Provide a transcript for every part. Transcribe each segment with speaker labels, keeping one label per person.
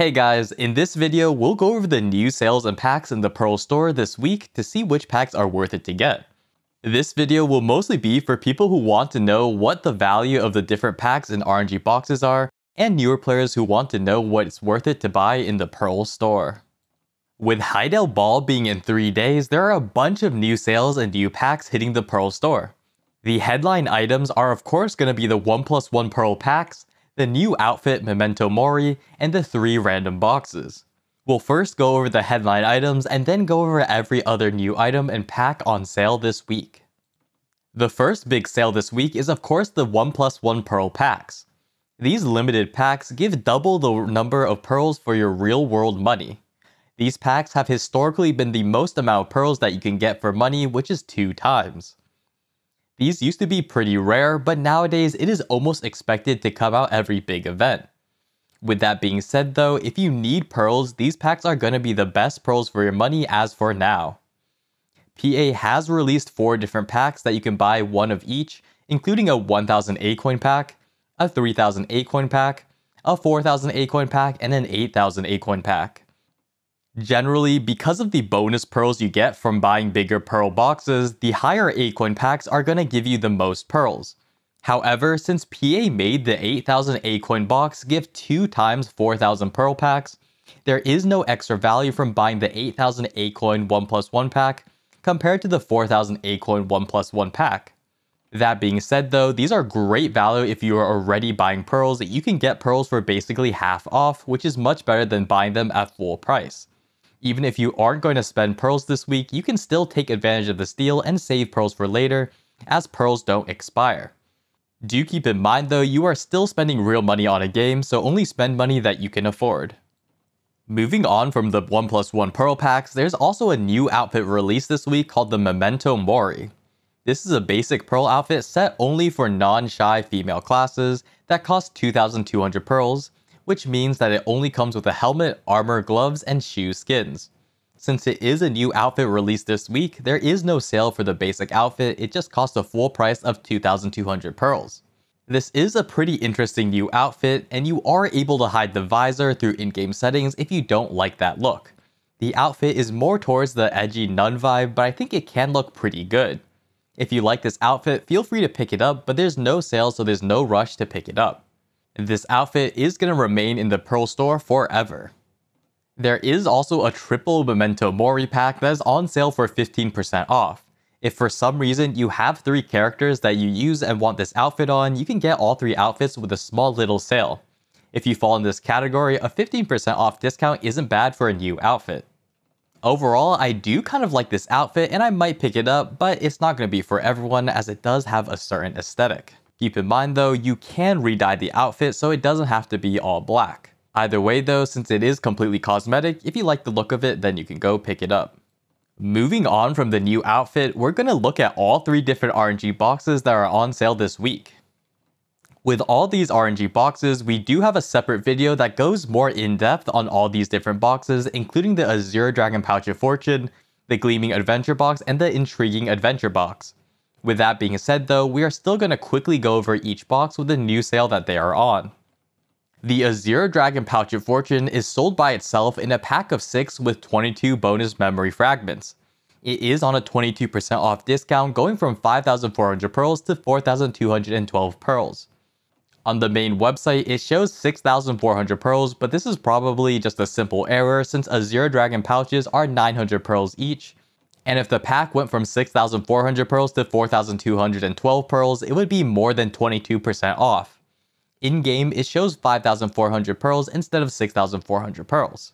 Speaker 1: Hey guys, in this video, we'll go over the new sales and packs in the Pearl store this week to see which packs are worth it to get. This video will mostly be for people who want to know what the value of the different packs and RNG boxes are, and newer players who want to know what it's worth it to buy in the Pearl store. With Heidel Ball being in 3 days, there are a bunch of new sales and new packs hitting the Pearl store. The headline items are of course going to be the 1 plus 1 Pearl packs, the new outfit Memento Mori, and the three random boxes. We'll first go over the headline items and then go over every other new item and pack on sale this week. The first big sale this week is of course the 1 plus 1 Pearl packs. These limited packs give double the number of pearls for your real world money. These packs have historically been the most amount of pearls that you can get for money, which is two times. These used to be pretty rare, but nowadays it is almost expected to come out every big event. With that being said though, if you need pearls, these packs are going to be the best pearls for your money as for now. PA has released 4 different packs that you can buy one of each, including a 1000 A coin pack, a 3000 A coin pack, a 4000 A coin pack, and an 8000 A coin pack. Generally, because of the bonus pearls you get from buying bigger pearl boxes, the higher A coin packs are going to give you the most pearls. However, since PA made the 8000 A coin box give 2 times 4000 pearl packs, there is no extra value from buying the 8000 A coin 1 plus 1 pack compared to the 4000 A coin 1 plus 1 pack. That being said though, these are great value if you are already buying pearls. That you can get pearls for basically half off, which is much better than buying them at full price. Even if you aren't going to spend pearls this week, you can still take advantage of this deal and save pearls for later, as pearls don't expire. Do keep in mind though, you are still spending real money on a game, so only spend money that you can afford. Moving on from the 1 plus 1 pearl packs, there's also a new outfit released this week called the Memento Mori. This is a basic pearl outfit set only for non-shy female classes that costs 2,200 pearls, which means that it only comes with a helmet, armor, gloves, and shoe skins. Since it is a new outfit released this week, there is no sale for the basic outfit, it just costs a full price of 2,200 pearls. This is a pretty interesting new outfit, and you are able to hide the visor through in-game settings if you don't like that look. The outfit is more towards the edgy nun vibe, but I think it can look pretty good. If you like this outfit, feel free to pick it up, but there's no sale so there's no rush to pick it up. This outfit is going to remain in the Pearl store forever. There is also a triple Memento Mori pack that is on sale for 15% off. If for some reason you have three characters that you use and want this outfit on, you can get all three outfits with a small little sale. If you fall in this category, a 15% off discount isn't bad for a new outfit. Overall, I do kind of like this outfit and I might pick it up, but it's not going to be for everyone as it does have a certain aesthetic. Keep in mind though, you can re-dye the outfit so it doesn't have to be all black. Either way though, since it is completely cosmetic, if you like the look of it, then you can go pick it up. Moving on from the new outfit, we're going to look at all three different RNG boxes that are on sale this week. With all these RNG boxes, we do have a separate video that goes more in-depth on all these different boxes, including the Azure Dragon Pouch of Fortune, the Gleaming Adventure Box, and the Intriguing Adventure Box. With that being said though, we are still going to quickly go over each box with the new sale that they are on. The Azure Dragon Pouch of Fortune is sold by itself in a pack of 6 with 22 bonus memory fragments. It is on a 22% off discount going from 5,400 pearls to 4,212 pearls. On the main website, it shows 6,400 pearls, but this is probably just a simple error since Azure Dragon pouches are 900 pearls each, and if the pack went from 6,400 pearls to 4,212 pearls, it would be more than 22% off. In-game, it shows 5,400 pearls instead of 6,400 pearls.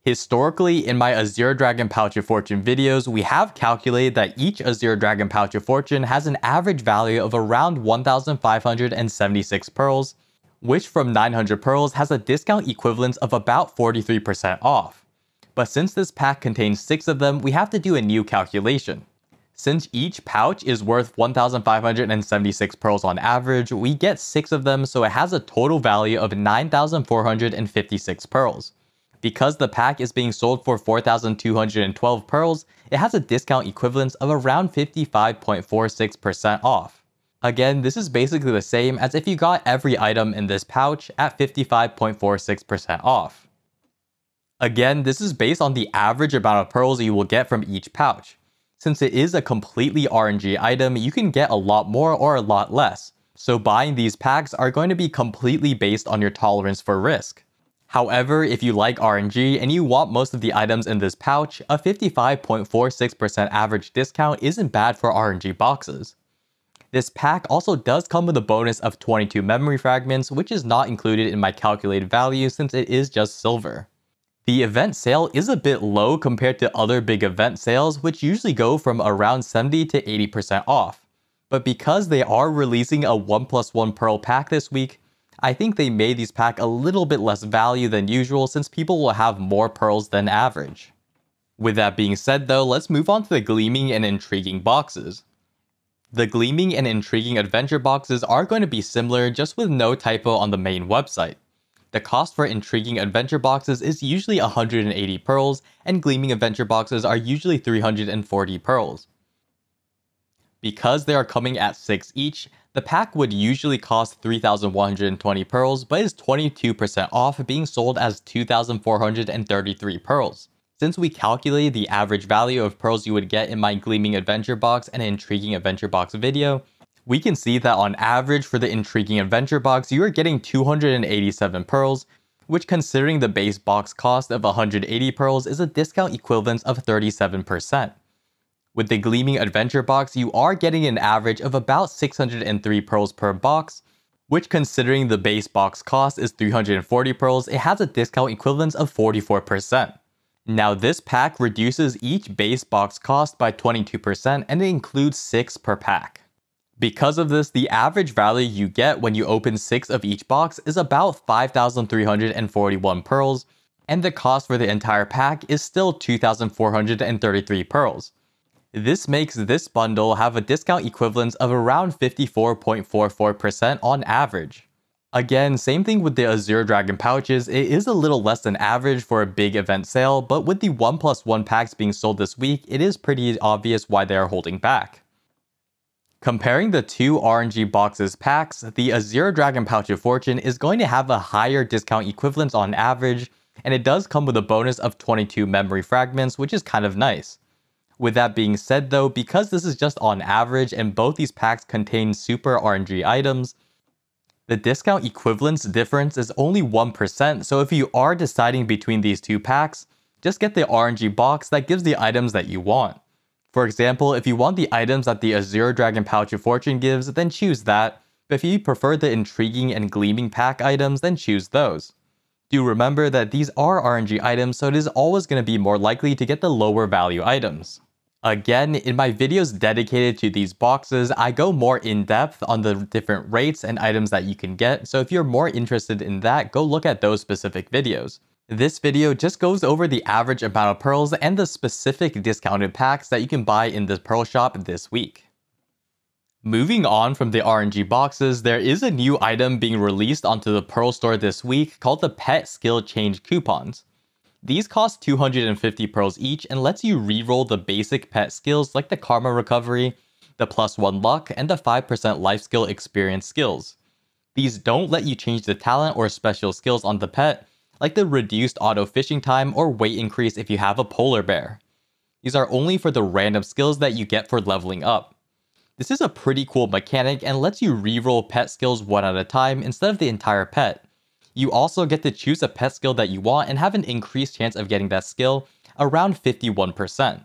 Speaker 1: Historically, in my Azure Dragon Pouch of Fortune videos, we have calculated that each Azure Dragon Pouch of Fortune has an average value of around 1,576 pearls, which from 900 pearls has a discount equivalent of about 43% off. But since this pack contains 6 of them, we have to do a new calculation. Since each pouch is worth 1,576 pearls on average, we get 6 of them so it has a total value of 9,456 pearls. Because the pack is being sold for 4,212 pearls, it has a discount equivalence of around 55.46% off. Again, this is basically the same as if you got every item in this pouch at 55.46% off. Again, this is based on the average amount of pearls you will get from each pouch. Since it is a completely RNG item, you can get a lot more or a lot less, so buying these packs are going to be completely based on your tolerance for risk. However, if you like RNG and you want most of the items in this pouch, a 55.46% average discount isn't bad for RNG boxes. This pack also does come with a bonus of 22 memory fragments, which is not included in my calculated value since it is just silver. The event sale is a bit low compared to other big event sales, which usually go from around 70 to 80% off. But because they are releasing a 1 plus 1 pearl pack this week, I think they made these pack a little bit less value than usual since people will have more pearls than average. With that being said though, let's move on to the gleaming and intriguing boxes. The gleaming and intriguing adventure boxes are going to be similar just with no typo on the main website. The cost for intriguing adventure boxes is usually 180 pearls, and gleaming adventure boxes are usually 340 pearls. Because they are coming at 6 each, the pack would usually cost 3,120 pearls, but is 22% off being sold as 2,433 pearls. Since we calculated the average value of pearls you would get in my Gleaming Adventure Box and Intriguing Adventure Box video, we can see that on average for the Intriguing Adventure Box, you are getting 287 pearls, which considering the base box cost of 180 pearls is a discount equivalent of 37%. With the Gleaming Adventure box, you are getting an average of about 603 pearls per box, which considering the base box cost is 340 pearls, it has a discount equivalence of 44%. Now this pack reduces each base box cost by 22% and it includes 6 per pack. Because of this, the average value you get when you open 6 of each box is about 5,341 pearls, and the cost for the entire pack is still 2,433 pearls. This makes this bundle have a discount equivalence of around 54.44% on average. Again, same thing with the Azure Dragon pouches, it is a little less than average for a big event sale, but with the 1 plus 1 packs being sold this week, it is pretty obvious why they are holding back. Comparing the two RNG boxes packs, the Azure Dragon Pouch of Fortune is going to have a higher discount equivalence on average, and it does come with a bonus of 22 memory fragments, which is kind of nice. With that being said though, because this is just on average and both these packs contain super RNG items, the discount equivalence difference is only 1%, so if you are deciding between these two packs, just get the RNG box that gives the items that you want. For example, if you want the items that the Azure Dragon Pouch of Fortune gives, then choose that, but if you prefer the intriguing and gleaming pack items, then choose those. Do remember that these are RNG items, so it is always going to be more likely to get the lower value items. Again, in my videos dedicated to these boxes, I go more in depth on the different rates and items that you can get, so if you're more interested in that, go look at those specific videos. This video just goes over the average amount of pearls and the specific discounted packs that you can buy in the pearl shop this week. Moving on from the RNG boxes, there is a new item being released onto the Pearl store this week called the Pet Skill Change Coupons. These cost 250 pearls each and lets you reroll the basic pet skills like the Karma Recovery, the plus 1 luck, and the 5% life skill experience skills. These don't let you change the talent or special skills on the pet, like the reduced auto fishing time or weight increase if you have a polar bear. These are only for the random skills that you get for leveling up. This is a pretty cool mechanic and lets you reroll pet skills one at a time instead of the entire pet. You also get to choose a pet skill that you want and have an increased chance of getting that skill, around 51%.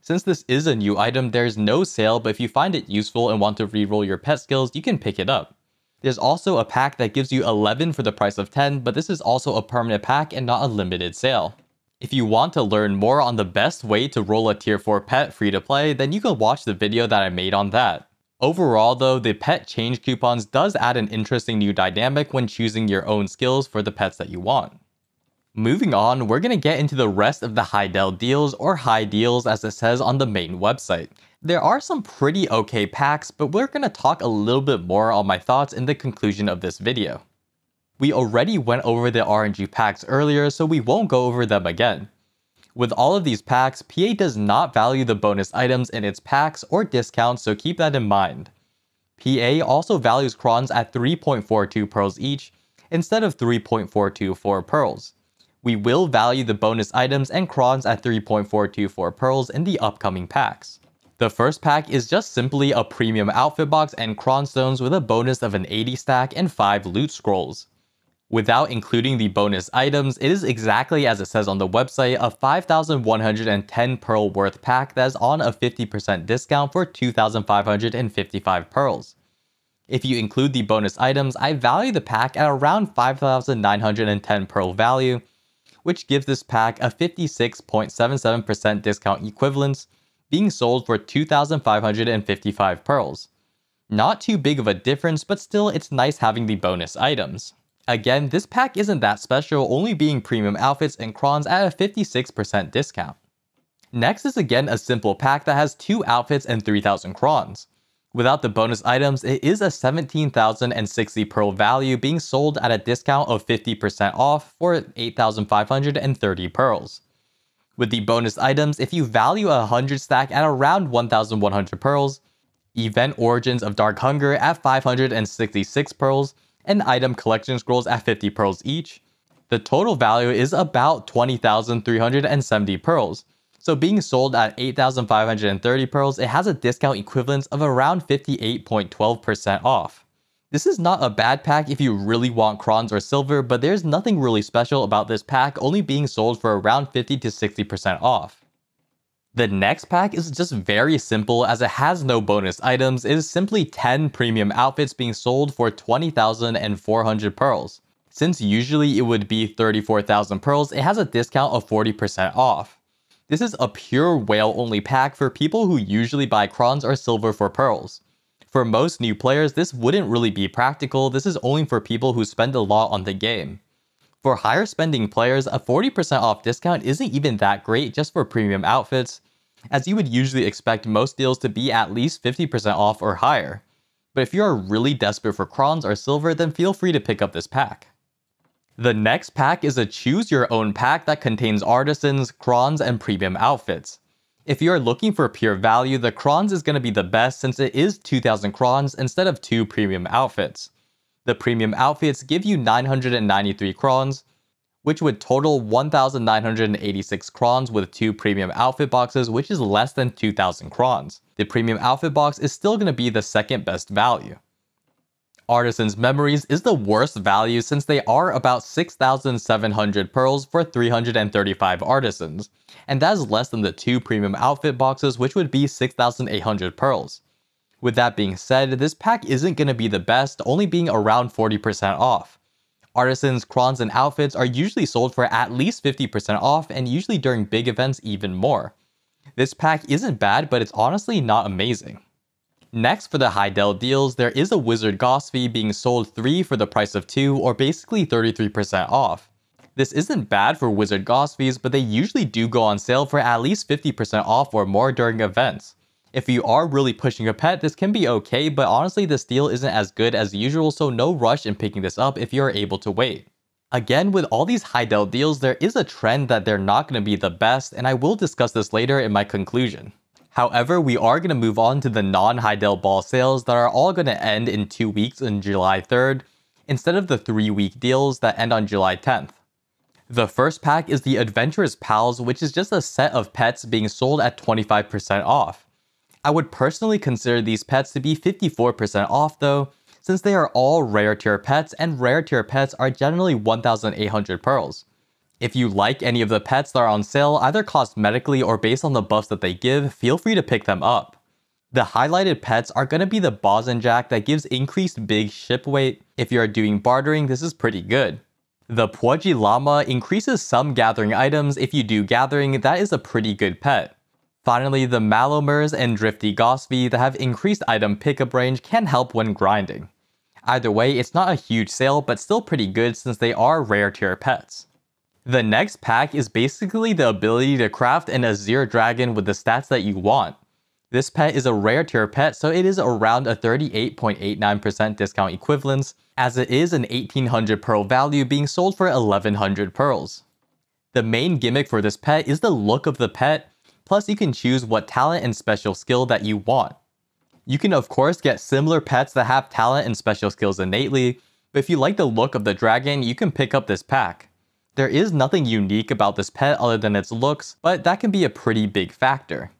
Speaker 1: Since this is a new item, there is no sale, but if you find it useful and want to reroll your pet skills, you can pick it up. There's also a pack that gives you 11 for the price of 10, but this is also a permanent pack and not a limited sale. If you want to learn more on the best way to roll a tier 4 pet free to play, then you can watch the video that I made on that. Overall though, the pet change coupons does add an interesting new dynamic when choosing your own skills for the pets that you want. Moving on, we're going to get into the rest of the Heidel deals or high deals as it says on the main website. There are some pretty okay packs, but we're going to talk a little bit more on my thoughts in the conclusion of this video. We already went over the RNG packs earlier, so we won't go over them again. With all of these packs, PA does not value the bonus items in its packs or discounts, so keep that in mind. PA also values crons at 3.42 pearls each, instead of 3.424 pearls. We will value the bonus items and crons at 3.424 pearls in the upcoming packs. The first pack is just simply a premium outfit box and cron stones with a bonus of an 80 stack and 5 loot scrolls. Without including the bonus items, it is exactly as it says on the website, a 5,110 pearl worth pack that is on a 50% discount for 2,555 pearls. If you include the bonus items, I value the pack at around 5,910 pearl value, which gives this pack a 56.77% discount equivalence, being sold for 2,555 pearls. Not too big of a difference, but still it's nice having the bonus items. Again, this pack isn't that special, only being premium outfits and crons at a 56% discount. Next is again a simple pack that has 2 outfits and 3000 crons. Without the bonus items, it is a 17,060 pearl value being sold at a discount of 50% off for 8,530 pearls. With the bonus items, if you value a 100 stack at around 1,100 pearls, Event Origins of Dark Hunger at 566 pearls, and item collection scrolls at 50 pearls each. The total value is about 20,370 pearls. So being sold at 8,530 pearls, it has a discount equivalent of around 58.12% off. This is not a bad pack if you really want crons or silver, but there's nothing really special about this pack only being sold for around 50 to 60% off. The next pack is just very simple as it has no bonus items, it is simply 10 premium outfits being sold for 20,400 pearls. Since usually it would be 34,000 pearls, it has a discount of 40% off. This is a pure whale only pack for people who usually buy crons or silver for pearls. For most new players, this wouldn't really be practical, this is only for people who spend a lot on the game. For higher spending players, a 40% off discount isn't even that great just for premium outfits, as you would usually expect most deals to be at least 50% off or higher. But if you are really desperate for crons or silver, then feel free to pick up this pack. The next pack is a choose your own pack that contains artisans, crons, and premium outfits. If you are looking for pure value, the crons is going to be the best since it is 2000 crons instead of 2 premium outfits. The premium outfits give you 993 crons, which would total 1,986 crons with two premium outfit boxes, which is less than 2,000 crons. The premium outfit box is still going to be the second best value. Artisan's Memories is the worst value since they are about 6,700 pearls for 335 artisans, and that is less than the two premium outfit boxes which would be 6,800 pearls. With that being said, this pack isn't going to be the best, only being around 40% off. Artisans, crons, and outfits are usually sold for at least 50% off and usually during big events even more. This pack isn't bad, but it's honestly not amazing. Next for the Heidel deals, there is a Wizard Gosphy being sold 3 for the price of 2 or basically 33% off. This isn't bad for Wizard Gosphies, but they usually do go on sale for at least 50% off or more during events. If you are really pushing a pet, this can be okay, but honestly this deal isn't as good as usual, so no rush in picking this up if you are able to wait. Again, with all these Heidel deals, there is a trend that they're not going to be the best, and I will discuss this later in my conclusion. However, we are going to move on to the non-Heidel ball sales that are all going to end in 2 weeks on July 3rd, instead of the 3-week deals that end on July 10th. The first pack is the Adventurous Pals, which is just a set of pets being sold at 25% off. I would personally consider these pets to be 54% off though, since they are all rare tier pets and rare tier pets are generally 1800 pearls. If you like any of the pets that are on sale, either cosmetically or based on the buffs that they give, feel free to pick them up. The highlighted pets are going to be the Jack that gives increased big ship weight. If you are doing bartering, this is pretty good. The Pudgy Llama increases some gathering items. If you do gathering, that is a pretty good pet. Finally, the Malomers and Drifty Gosphy that have increased item pickup range can help when grinding. Either way, it's not a huge sale, but still pretty good since they are rare tier pets. The next pack is basically the ability to craft an Azure Dragon with the stats that you want. This pet is a rare tier pet, so it is around a 38.89% discount equivalence, as it is an 1800 pearl value being sold for 1100 pearls. The main gimmick for this pet is the look of the pet, Plus, you can choose what talent and special skill that you want. You can of course get similar pets that have talent and special skills innately, but if you like the look of the dragon, you can pick up this pack. There is nothing unique about this pet other than its looks, but that can be a pretty big factor.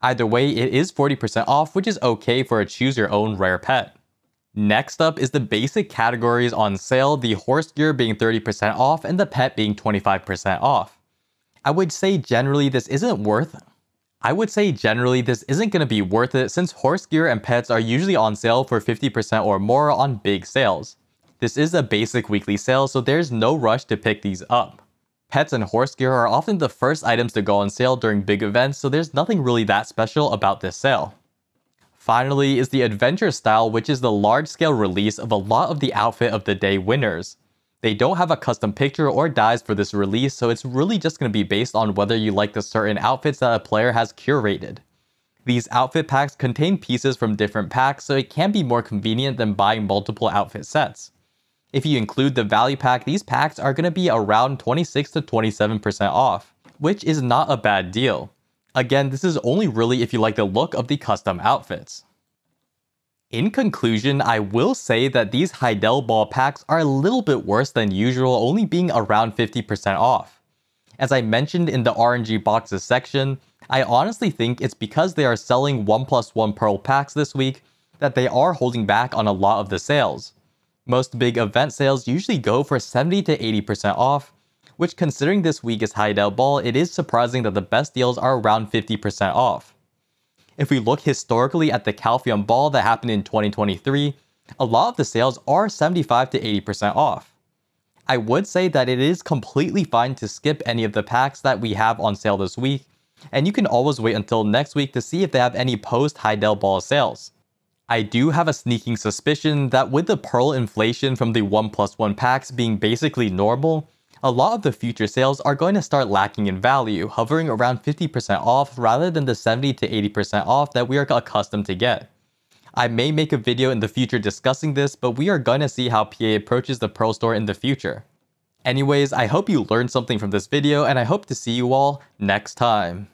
Speaker 1: Either way, it is 40% off, which is okay for a choose your own rare pet. Next up is the basic categories on sale, the horse gear being 30% off and the pet being 25% off. I would say generally this isn't worth I would say generally this isn't going to be worth it since horse gear and pets are usually on sale for 50% or more on big sales. This is a basic weekly sale so there's no rush to pick these up. Pets and horse gear are often the first items to go on sale during big events so there's nothing really that special about this sale. Finally is the Adventure Style which is the large-scale release of a lot of the outfit of the day winners. They don't have a custom picture or dyes for this release, so it's really just going to be based on whether you like the certain outfits that a player has curated. These outfit packs contain pieces from different packs, so it can be more convenient than buying multiple outfit sets. If you include the value pack, these packs are going to be around 26 to 27% off, which is not a bad deal. Again, this is only really if you like the look of the custom outfits. In conclusion, I will say that these Heidel Ball packs are a little bit worse than usual, only being around 50% off. As I mentioned in the RNG boxes section, I honestly think it's because they are selling 1 plus 1 Pearl packs this week that they are holding back on a lot of the sales. Most big event sales usually go for 70 to 80% off, which considering this week is Heidel Ball, it is surprising that the best deals are around 50% off. If we look historically at the Calpheon Ball that happened in 2023, a lot of the sales are 75 to 80% off. I would say that it is completely fine to skip any of the packs that we have on sale this week, and you can always wait until next week to see if they have any post Heidel Ball sales. I do have a sneaking suspicion that with the Pearl inflation from the 1 plus 1 packs being basically normal, a lot of the future sales are going to start lacking in value, hovering around 50% off rather than the 70 to 80% off that we are accustomed to get. I may make a video in the future discussing this, but we are going to see how PA approaches the Pearl store in the future. Anyways, I hope you learned something from this video and I hope to see you all next time.